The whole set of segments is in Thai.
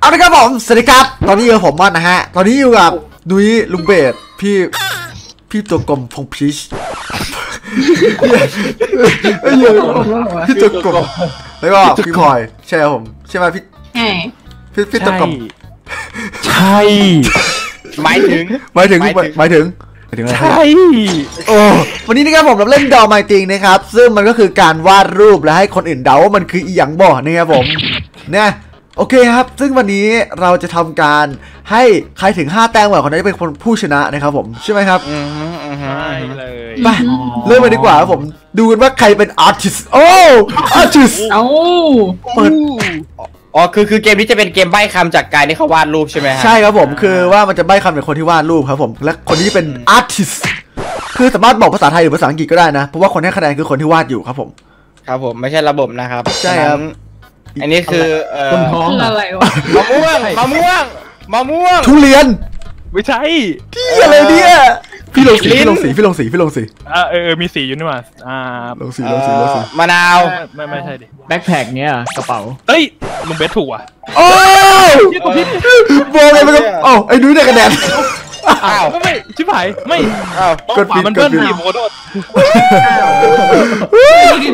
เอาละครับผมสวัสดีครับ ตอนนี้อยู่กับผมมอนนะฮะ ตอนนี้อยู่กับดุยลุงเบสพี่ พี่ตัวกลมพงพีชเอ้ยเหี้ยพี่ตัวกลมแล้วก็พี่พลอยใช่ครับผมใช่ไหมพี่ไงพี่พี่ตัวกลมใช่หมายถึงหมายถึงหมายถึงหมายถึงหมายถึงอะไรครับใช่โอ้วันนี้นะครับผมเราเล่นดอมไมติงนะครับ ซึ่งมันก็คือการวาดรูปและให้คนอื่นเดาว่ามันคืออีหยังบ่นะครับผมเนี่ย โอเคครับ ซึ่งวันนี้เราจะทำการให้ใครถึง 5 แต้มกว่าคนนั้นจะเป็นคนผู้ชนะนะครับผม ใช่ไหมครับอือฮึอือฮึใช่เลยไปเริ่มไปดีกว่าครับผม ดูกันว่าใครเป็น artist โอ้ artist เอ้าเปิดอ๋อคือคือเกมนี้จะเป็นเกมใบ้คำจากการที่เขาวาดรูปใช่ไหมฮะใช่ครับผมคือว่ามันจะใบ้คำจากคนที่วาดรูปครับผม และคนที่เป็น artist คือสามารถบอกภาษาไทยหรือภาษาอังกฤษก็ได้นะ เพราะว่าคนให้คะแนนคือคนที่วาดอยู่ครับผม ครับผมไม่ใช่ระบบนะครับใช่ครับฉะนั้น อันนี้คือเอ่อคนท้องคืออะไรวะมะม่วงมะม่วงมะม่วงทุเรียนไม่ใช่ที่อะไรเนี่ยพี่ลงสีพี่ลงสีพี่ลงสีพี่ลงสีอ่าเออเออมีสีอยู่นี่หว่าอ่าลงสีลงสีลงสีเอ่อมะนาวไม่ไม่ใช่ดิแบ็คแพคเนี้ยกระเป๋าเฮ้ยลุงเบสถูกอะโอ้ยบอกเลยมันก็โอ้ไอ้นุ้ยได้คะแนนอ้าวไม่ไม่ชิบหายไม่อ้าวต้องกดขวาผิดมันเบิ้ลกดผิดสีโมโดด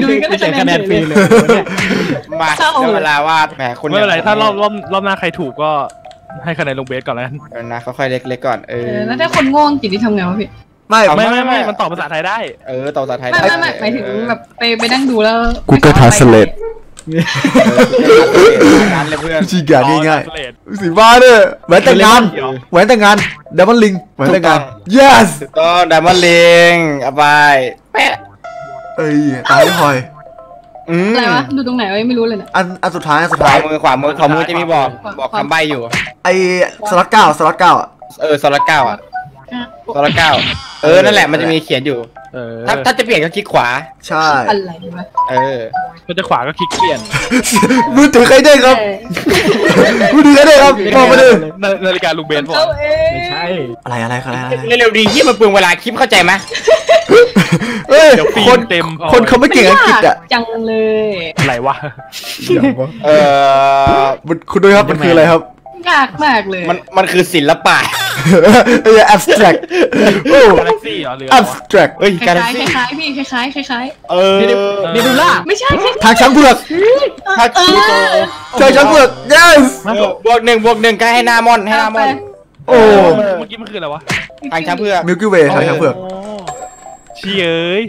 ดูก็ไม่ได้ใช่คะคะแนแนนนฟฟรีรีเลเลยยเนี่ย มาเศร้า ได้เวลาวาดแหมคุณไม่เป็นไร ถ้ารอบรอบรอบหน้าใครถูกก็ให้คะแนนลุงเบสก่อนแล้วกันเออนะค่อยๆเล็กๆก่อนเอเออ อแล้วถ้าคนโง่อังกฤษที่ทำไงวะพี่ ไม่เอา ไม่ไม่ไม่มันตอบภาษาไทยได้ เออต่อภาษาไทยไม่ไม่ไม่หมายถึงแบบไปไปนั่งดูแล้ว Google Translate นั้นเลยเพื่อนจีการนี่ง่ายอ๋อ translate สีบ้าเนี่ยแหวนแต่งงานเดี๋ยวแหวนแต่งงาน diamond ring แหวนแต่งงาน yes ก็ diamond ring เอาไปแปะเอ้ยตายไม่พลอย อืมอะไรวะดูตรงไหนวะไม่รู้เลยเนี่ยอันอันสุดท้ายอันสุดขวาท้ายมือขวามือขวามือจะมีบอกบอกคำใบ้อยู่ ไอสล็อตเก้าสล็อตเก้าอะเออโซลาร์เก้าอะโซลาร์เก้าเออนั่นแหละมันจะมีเขียนอยู่ เออถ้าถ้าจะเปลี่ยนก็คลิกขวา ใช่อะไรวะเออ ถ้าจะขวาก็คลิกเปลี่ยนมือถือใครได้ครับมือถือใครได้ครับบอกมาดินานาฬิกาลุงเบสบอกเขาเองไม่ใช่อะไรอะไรอะไรอะไรเร็วๆดียี่มันเปลืองเวลาคลิปเข้าใจไหม เอ้ยเดี๋ยวปีคนนเต็มคนเขาไม่เก่งอังกฤษอะจังเลย อะไรวะเออมันคุณด้วยครับมันคืออะไรครับ ยากมากเลย มันมันคือศิลปะเอ้ย abstract โอ้ กาแล็กซี่เหรอหรืออะไรวะ abstract เฮ้ยคการล้ายสิๆคล้ายๆพี่คล้ายๆคล้ายเออนี่ดูล่าๆไม่ใช่คล้ายทางช้างเผือกถ้าๆเอคิดอเจอช้างเผือก yes บวกหนึ่งบวกหนึ่งก็ให้หน้ามอนให้หน้ามอน โอ้เมื่อกี้มันคืออะไรวะ ทางช้างเผือก milky way ทางช้างเผือกเชี่ยเอ้ย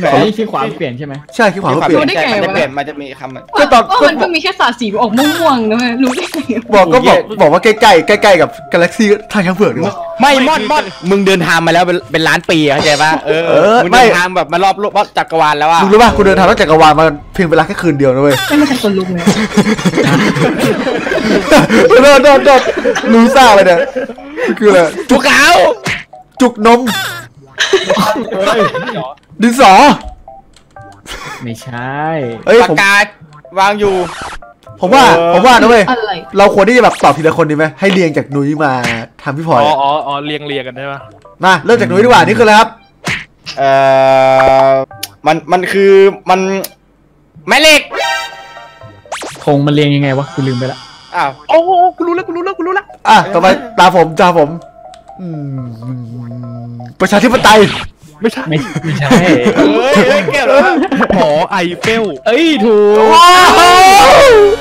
ไหนนี่ที่ขวาเปลี่ยนใช่ไหมใช่คิดขวาเขาเปลี่ยนมันจะเปลี่ยนมันจะมีคำก็ตอนว่ามันก็มีแค่สาดสีออกม่วงๆนะเว้ยรู้ได้ไงบอกก็บอกบอกว่าใกล้ๆใกล้ๆกับกาแล็กซี่ทางช้างเผือกดีกว่าไม่มอนมอนมึงเดินทางมาแล้วเป็นเป็นล้านปีเข้าใจป่ะเออเออมึงไม่เดินทางแบบมารอบรอบจักรวาลแล้วอะมึงรู้ป่ะกูเดินทางตั้งจักรวาลมาเพียงเวลาแค่คืนเดียวนะเว้ยไม่มาจากคนลุกเลยโดนโดนโดนรู้ซ่าเลยเนี่ยคืออะไรภูเขาจุกนม ดินสอ ไม่ใช่เอ้ยปากผมกาวางอยู่ ผมว่าเออผมว่านะเว้ยอะไรเราควรที่จะแบบตอบทีละคนดีไหมให้เรียงจากนุ้ยมาทำพี่พลอ๋ออยอ๋ออ๋อเรียงเรียงกันใช่ปะมาเริ่มจากนุ้ยดีกว่านี่คืออะไรครับเอ่อ มัน มันคือมัน แม่เหล็ก ธงมันเรียงยังไงวะกูลืมไปละอ้าว โอ้โหกูรู้แล้วกูรู้แล้วกูรู้แล้วอะต่อไปตาผมตาผมอืม ประชาธิปไตย ไม่ใช่ไม่ไม่ใช่เฮ้ยเฮ้ยแก้วแล้วหอไอเฟลเอ้ยถูกว้าว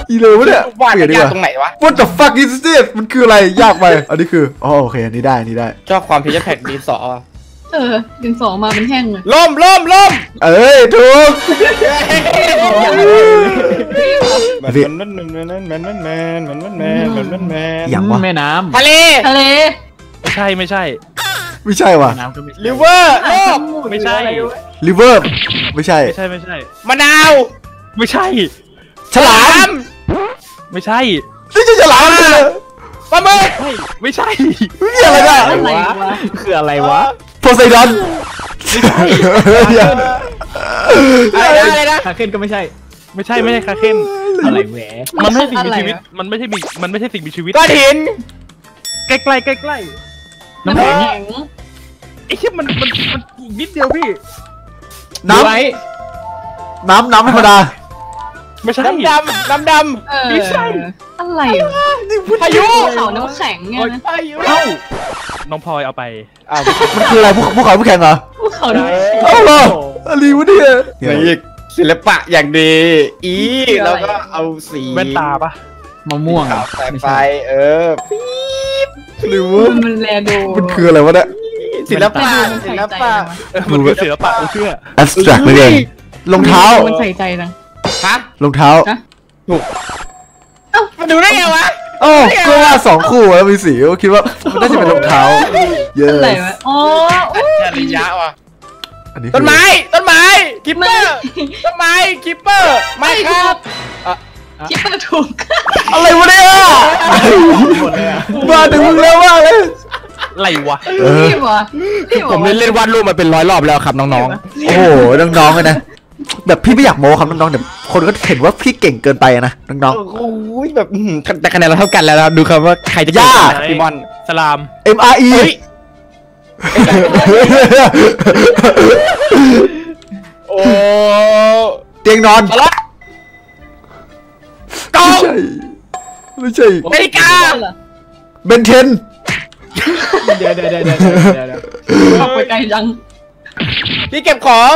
อีเลยวะเนี่ยวาดเปลี่ยนดียากกว่าตรงไหนวะ What the fuck is this มันคืออะไรยากไป อันนี้คืออ๋อโอเคอันนี้ได้อันนี้ได้ชอบความพิจารณาดีสอเออดึงสองมาเป็นแท่งเลยล่มล่มล่มเอ้ยถูกมันมันมันมันมันมันมันมันมันมันมันมันอย่างวะแม่น้ทะเลทะเล ไม่ใช่ไม่ใช่ไม่ใช่ำว่ะแม่น้ำก็ไม่ใช่ริเวอร์โลกไม่ใช่ river ไม่ใช่ไม่ใช่ไม่ใช่มะนาว ไม่ใช่ ฉลาม ไม่ใช่นี่จะฉลามเลยปลาหมึกไม่ใช่นี่อะไรกันอะไรวะคืออะไรวะโพไซดอนอะไรนะอะไรนะคาเคนก็ไม่ใช่ ไม่ใช่ไม่ใช่คาเคนอะไรแหวมันไม่ใช่สิ่งมีอะไรชีวิตวะมันไม่ใช่มีมันไม่ใช่สิ่งมีชีวิตก้อนหินใกล้ใกล้ใกล้ใกล้ น้ำแข็งไอ้เชี่ยมันมันมันอีกนิดเดียวพี่น้ไว้ำน้ำน้ำธรรมดาไม่ใช่ดำดำดำดเออไม่ใช่อะไรวะำพายุภูเขาน้ำแข็งไงนะพายุเอ้าน้องพลอยเอาไปอ้าวมันคืออะไรภูภูเขาผู้แข่งเหรอภูเขาน้ำแข็ง เอ้าเหรออะไรวะเนี่ยนี่ศิลปะอย่างดี อีแล้วก็เอาสีแว่นตาปะมะม่วงเหรขาอวแต่ไม่ไฟใช่เออ หรือมัว่านมันแลดูมันคืออะไรวะเนี่ยศิลปะมันศิใส่ลใจปะนะเออมันคือศิลปะกูเชื่อ abstract เลยเองรองเท้ามันใส่ใจนะฮะรองเท้าฮะมาดูได้ไงวะโอ้ก็ว่าสองคู่แล้วมีสีก็คิดว่ามันน่าจะเป็นรองเท้า เยอะอะไรวะอ๋ออัจฉริยะว่ะอันนี้คือต้นไม้ ต้นไม้ คิปเปอร์ ต้นไม้ คิปเปอร์ ไม่ครับ คิดว่าถูกอะไรวะเนี่ยหมดเลยอะมาถึงมึงแล้วว่าเลยอะไรวะเออนี่วะนี่ผวะมเล่นเล่นวาดรูปมาเป็นร้อยรอบแล้วครับน้องโอ้โหน้องๆเลยนะแบบพี่ไม่อยากโม้ครับน้องๆแต่คนก็เห็นว่าพี่เก่งเกินไปอะนะน้องๆโอ้ยแบบอื้อหือแต่คะแนนเราเท่ากันแล้วนะครับดูครับว่าใครจะยากพี่มอนสลามๆ M R E เฮ้ยโอ้เตียงนอน อะไรกล้อไม่งใช่ไม่ใช่นาฬิกาเหรอเบนเทนเดี๋ยวเดี๋ยวเดี๋ยวเดี๋ยวเดี๋ยวเดี๋ยวออกไปไกลจังที่เก็บของ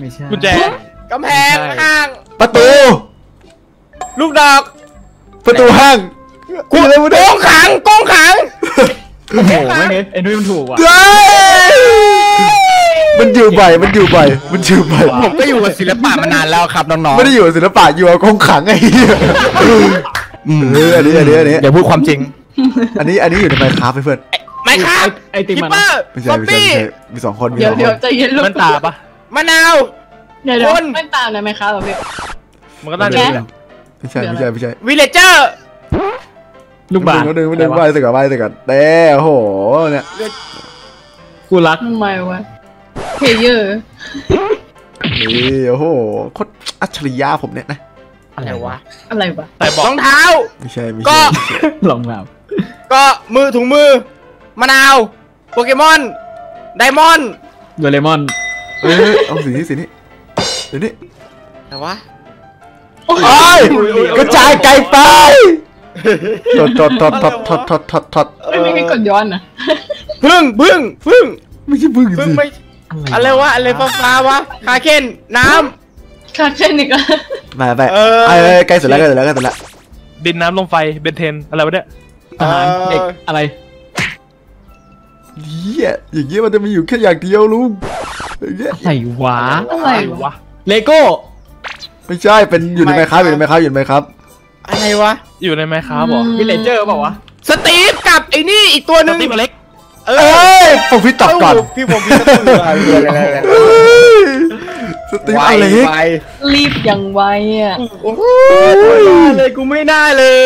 ไม่ใช่กุญแจกำแพงห้างประตู ลูกดอก ประตูห้างกูอะไรวะโกเนี่ยงขังโกงขังโอ้โหไม่เน็ตไอ้นุ้ยมันถูกว่ะเฮ้ย มันอยู่บ่อยมันอยู่บ่อยมันอยู่บ่อยผมก็อยู่กับศิลปะมานานแล้วครับน้องๆไม่ได้อยู่กับศิลปะอยู่กับกองขังไอ้เหี้ยอืมเอออันนี้อันนี้อันนี้อย่าพูดความจริงอันนี้อันนี้อยู่ในไมค์ครับเพื่อนไม่ครับไอติมคิปมันเปอร์ไม่ซใช่อมไม่ใช่บี้ไม่ใช่มีสองคนมีเดี๋ยสวองเดี๋คยวนใจเย็นลูกแว่นตาปะมะนาว เดี๋ยวเดี๋ยวคน ไม่ตามนะไหมคะแบบพี่มันก็น่าจะแกเป็นไม่ใช่ไม่ใช่ไม่ใช่วิลเลเจอร์ลูกบาศก็ดึงก็ดึงไปสิก่อนไปสิก่อนเต้โอ้โหเนี่ยกูรักทำไมวะ เพเยอร์นี่โอ้โหโคตรอัจฉริยะผมเนี่ยนะ อะไรวะ อะไรวะแต่บอรกองเท้า ไม่ใช่ไม่ก็ใช่ลองแบบก็มือถุงมือ มะนาว โปเกมอน ไดมอนด์โดเรมอนเออเอาสีนี้สีนี้เดี๋ยวนี้แต่วะโอ้ยกระจายไกลไปทดทดทดทดทดทดทดทดไม่ไม่ให้กดย้อนนะพึ่งพึ่งพึ่งไม่ใช่พึ่งพึ่งสิ ไม่ อะไรวะอะไรฟ้าฟ้าวะคาเคนน้ขาดแค่นี้ก็มาไปเออไอ้ใกล้เสร็จแล้วใกล้เสร็จแล้วใกล้เสร็จแล้วดินน้ำลมไฟเบนเทนอะไรวะเนี่ยำอาหารเอ่อเด็กอะไรเหี้ยอย่างเงี้ยมันจะมีอยู่แค่อย่างเดียวลุงอย่างเงี้ยอะไรวะอะไรวะวะเลโก้ไม่ใช่เป็นอยู่ในไมค์ครับอยู่ในไมค์ครับอยู่ในไมค์ครับอะไรวะอยู่ในไมค์ครับเหรอวิลเลเจอร์เปล่าวะสตีฟกับไอ้นี่อีกตัวหสนึ่งตีฟอเล็ก เอเอ้ยผมพี่ตอบก่อนเพี่ผมพี่ตอบก่อนเรืออะไรอะไรเอ้ยสตีฟอเล็กไวรีบอย่างไวอะโอ้โหไม่น่าเลยกูไม่น่าเลย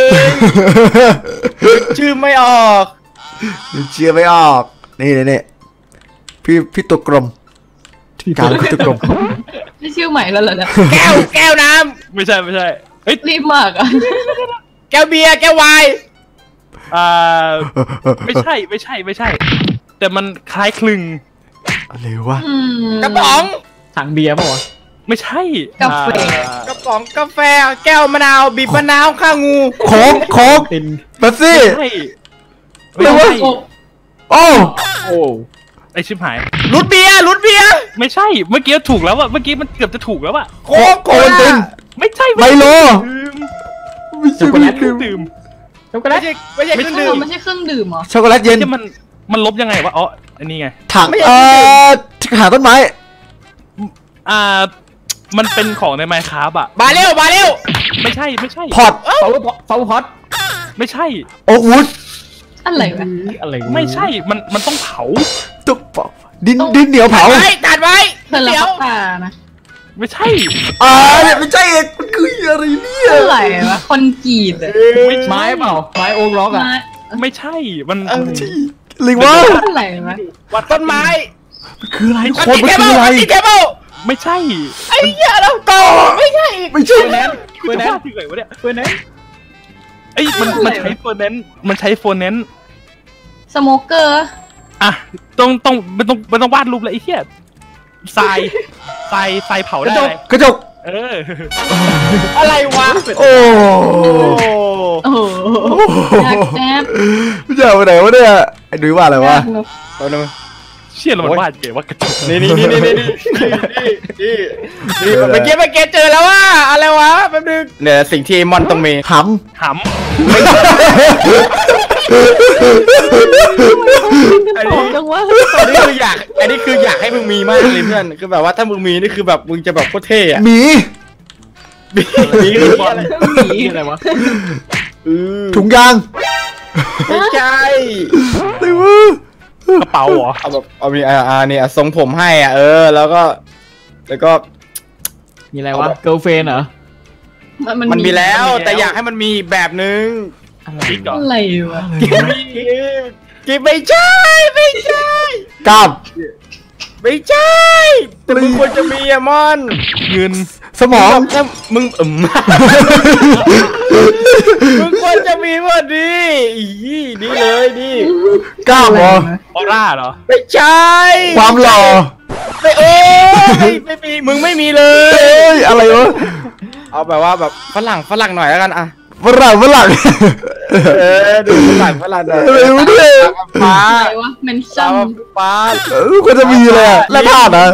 ชื่อไม่ออกเชียร์ไม่ออก นี่นี่นี่พี่พี่ตัวกลมกลางพี่ตัวกลมนี่ชื่อใหม่แล้วเหรอเนี่ยแก้วแก้วน้ไม่ใช่ไม่ใช่เฮ้ยรีบมากอะำแก้วเบียร์แก้วไวน์ อ่าไม่ใช่ไม่ใช่ไม่ใช่ แต่มันคล้ายคลึงอะไรวะอืมกระป๋องถังเบียร์เปล่าวะไม่ใช่กาแฟอ่ากระป๋องกาแฟแก้วมะนาวบีบมะนาวข้างงูโค้กโค้กตินเป๊ปซี่ไม่ใช่ไม่ใช่โอ้โอ้โอ้ไอชิบหายรุดเบียร์รุดเบียร์ไม่ใช่เมื่อกี้ถูกแล้วอะเมื่อกี้มันเกือบจะถูกแล้วอะโค้กโควนตินไม่ใช่ไมโลดื่มไม่ใช่ไม่เครื่ใช่องดื่ม ช็อกโกแลไม่ต ใช่ไม่ใช่เครื่องเอดื่อมไม่ใช่เครื่องดื่มเหรอ ช็อกโกแลตเย็นที่มันมันลบยังไงวะอ๋ออันนี้ไง ถังไม่ใช่ เอ่อหาต้นไม้ อ่า มันเป็นของในไมค์ครับอะบาเร็วบาเร็วไม่ใช่ไม่ใช่ พอตฟาวเวอร์พอตฟาวเวอร์พอตไม่ใช่ โอ๊กวูดอะไรวะ อะไรวะไม่ใช่มันมันต้องเผา ตุ๊กปอกดินดินเหนียวเผา ไว้ตัดไว้เธอละเดี๋ยวพัตตานะ ไม่ใช่อ่าเนี่ยไม่ใช่เอกมันคืออะไรเนี่ยอะไรวะคอนกรีตอะไม้เปล่าไม้โอ๊กล็อกอะไม้ไม่ใช่มันที่อะไรวะอะไรวะวัดต้นไม้มันคืออะไรมันโค้ดติดมันเทคือเบิลอะไรมันติดเทเบิลไม่ใช่ไอ้เหี้ยแล้วโตไม่ใช่อีกไม่ใช่เฟอร์แนนซ์กูเฟอร์จะแนนวาดซ์ถึงไหนวะเนี่ยเฟอร์แนนซ์เอ้ยมันมันใช้โฟนเนนมันใช้โฟนเนนสโมเกอร์อะต้องต้องไม่ต้องไม่ต้องวาดรูปเลยไอ้เหี้ย ทรายทรายทรายเผาได้ระจกกระจกเออ อะไรวะโอ้โห้โอ้โหอยากแอบไม่จะอไปไหนวะเนี่ยไอ้ดุยว่าอะไรวะตอนนึงเชี่ยเราบ้าเก๋ว่ากระจกนี่นี่นี่นี่นี่นี่นี่เมื่อกี้เมื่อกี้เจอแล้วว่าอะไรวะแป๊บนึงเนี่ยสิ่งที่ไอมอนต้องมีหำหำ อ้นี้จังวะอันนี้คืออยาก อันนี้คืออยากให้มึงมีมากเลยเพื่อน คือแบบว่าถ้ามึงมีนี่คือแบบมึงจะแบบโคตรเท่อะำหมีมีมีคืออะไรหมีอะไรวะเออถุงยางไม่ใช่อะไรวะำกระเป๋าเหรอ เอาแบบเอามีอ่าอ่าเนี่ยทรงผมให้อะเออ แล้วก็ แล้วก็ มีอะไรวะ เกิร์ลเฟนเหรอ มันมีแล้ว แต่อยากให้มันมีอีกแบบนึง อะไรอีกเหรออะไรวะกิบกิบไม่ใช่ไม่ใช่กล้ามไม่ใช่แต่มึงควรจะมีอะมอนเงินสมองถ้ามึงอืมมึงควรจะมีวันนี้อีนี่เลยนี่กล้ามเหรอออร่าเหรอไม่ใช่ความหล่อไม่เออไม่ไม่มีมึงไม่มีเลเอ้ยยอะไรวะเอาแบบว่าแบบฝรั่งฝรั่งหน่อยแล้วกันอะฝรั่งฝรั่ง เออดูฝรั่งฝรั่งหน่อยอะไรวะเนี่ยฟ้าอะไรวะเมนฟ้าชั่นฟ้าเออควรจะมีเลยอะและท่าตุนะ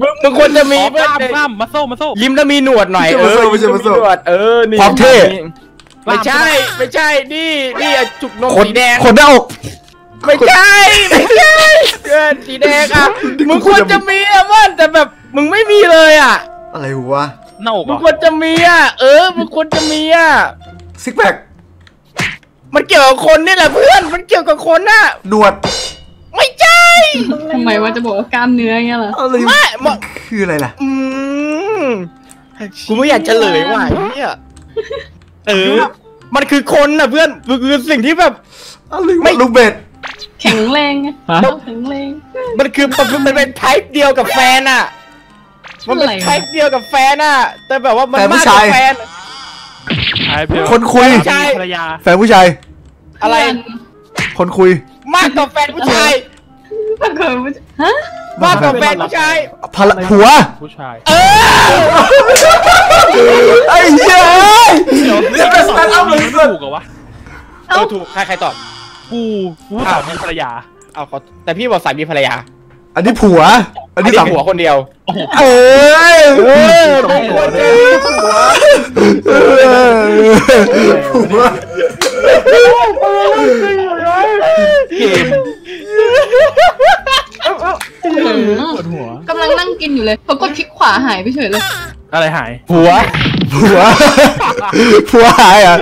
มึงมึงควรจะมีอ๋อเพื่กอนล้ามกล้ามมาโซ่มาโซ่ยิ้มแล้วมีหนวดหน่อยไม่เอใช่อไม่ใช่ยิ้ไม่ใช่หนวดเออนี่ความเท่ไม่ใช่ ไม่ใช่ นี่นี่อะจุกนมขนสีแดงขนหน้าอกไม่ใช่ ไม่ใช่เพื่อนสีแดงอะมึงควรจะมีอะมันแต่แบบมึงไม่มีเลยอะ อะไรวะหน้าอกเหมึรงอควรจะมีอะเออมึงควรจะมีอะซิกแพค มันเกี่ยวกับคนนี่แหละเพื่อน มันเกี่ยวกับคนน่ะ หนวด ไม่ใช่ทำไมว่าจะบอกว่ากล้ามเนื้อเงี้ยเหรออะไรไม่มะคืออะไรล่ะ อืมกูไม่อยากเฉลยว่ะไอ้เนี่ยเออ มันคือคนน่ะเพื่อนมันคือสิ่งที่แบบอะไรไม่วะลูกเบ็ด แข็งแรงไงฮะแข็งแรง มันคือมันมันเป็นไทป์เดียวกับแฟนอะ มันเป็นอะไรวะไทป์เดียวกับแฟนอะ แต่แบบว่ามันแฟนผู้มากกชาว่ายแฟน ไอ้เพียวคนคุยใช่ ภรรยาแฟนผู้ชาย อะไรคนคุยมากกว่าแฟนผู้ชายเพื่อนคนฮะมากกว่าแฟนผู้ชายพละผัว ผู้ชายเออไอ้เหี้ยเดี๋ยวเรียกเป็นสแตนด์อัพเลยไม่สุด ถูกเหรอวะเออถูกใครใครตอบกูกูตอบมีภรรยาเอาเขาแต่พี่บอกสามีภรรยาอันนี้ผัว อันนี้สามผัวคนเดียว เอ้ยเออเป็นคนเดียวผัวเออ ผัวเกมปวดหัว กำลังนั่งกินอยู่เลยพอกดคลิกขวาหายไปเฉยเลย อะไรหาย ผัว ผัว ผัวหายอะ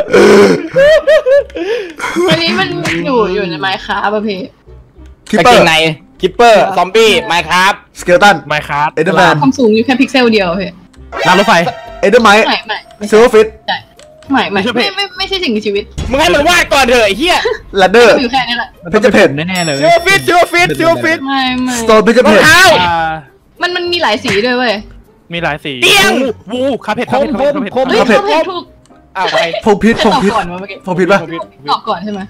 วันนี้มันอยู่อยู่ในไมค์ค้าประเภทคิปกางเปอเกร์ในคิปเปอร์ ซอมบี้ ไมค์ครับสเกลตันไมค์คาร์ดเอเดอร์แมนความสูงอยู่แค่พิกเซลเดียวเพ่รางรถไฟ เอเดอร์ไมท์ไม่ไม่ไม่ซิลเวอร์ฟิต ใช่ ไม่ไม่ไม่ใช่เพไม่จไม่ไม่ใช่สิ่งมีชีวิตมึงให้มันวาดก่อนเถอะไอ้เหี้ยแลดเดอร์อยู่แค่นี้แหละเพชรเพชรแน่ๆเลยซิวฟิตซิวฟิตซิวฟิตไม่ไม่สโตนเพชรรเพองชรเท้าอ่ามันมันมีหลายสีด้วยเว้ยมีหลายสีเตียงวูคาเพชรคาเพชรคาเพชรคาเพชรคมเฮ้ยครับเขาเพจถูกอ้าวไปพงพิษเพพจงตอบพิษก่อนวะเมื่อกี้พงพิษปะตอบก่อนใช่ไหม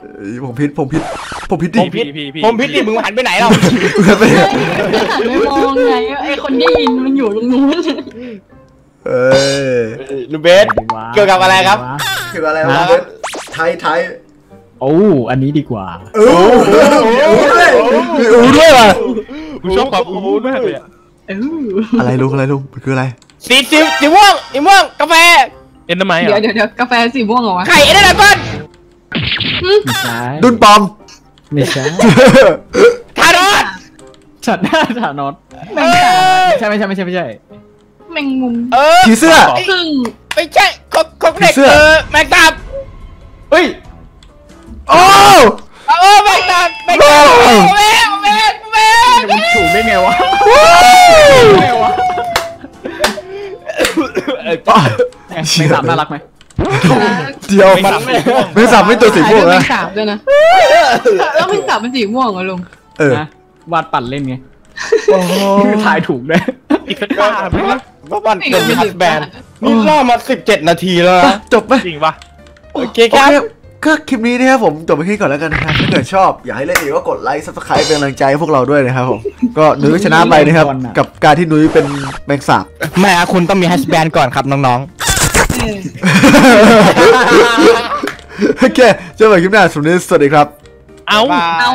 เอ้ยพงพิษพงพิษพงพิษดิผมพี่พี่พี่ผมพิษดิมึงหันไปไหนเราไปไม่หันไม่มองไงไอ้คนได้ยินมันอยู่ตรงนู้น เออลูเบสเกี่ยวกับอะไรครับเกี่ยวกับอะไรวะฮะไทยไทยโอ้อันนี้ดีกว่าเอออูด้วยมีอูด้วยว่ะกูชอบความอู้มากเลยอะเอออะไรลุงอะไรลุงมันคืออะไรสีสีสีม่วงสีม่วงกาแฟเอ็นทำไมเหรเดี๋ยวอเดี๋ยวเดี๋ยวกาแฟสีม่วงเหรอวะไข่ไอ้นั่นแหละก้อนไม่ใช่ดุนปอมไม่ใช่ทารอดฉัดหน้าถานอตแมงสาบไม่ใช่ไม่ใช่ไม่ใช่ไม่ใช่ แมงมุมเออผีเสื้อพึ่งไม่ใช่ของของเด็กผีเสื้อ เออแมงตับเฮ้ยโอ้ เออแมงตับแมงตับโอ้ แมงแมงแมงมันถูกได้ไงวะไงวะไม่สามน่ารักไหมเดียวมันไม่สับไม่ตัวสีม่วงแมนะงสาบด้วยนะแล้วแมงสาบเป็นสีม่วงเหรอลุงเออนะวาดปั่นเล่นไงโอ้คือถ่ายถูกด้วยอีกสักตาไหม วะว่าบันเป็นฮัสแบนนี่ล่อมา17นาทีแล้วนะจบไหมจริงปะโอเคโอครับเคก็ก็คลิปนี้นะครับผมจบไปแค่นี้ก่อนแล้วกันนะครับถ้าเกิดชอบอยากให้เล่นอีกก็กด like subscribe เป็นกำลังใจให้พวกเราด้วยนะครับผมก็นุ้ยก็ชนะไปนะครับ กับการที่นุ้ยเป็นแมลงสาบแม่คุณต้องมีแฮชแบนก่อนครับน้องโอเคเจอกันใหม่คลิปหน้าสวัสดีสวัสดีครับ เอาๆเอา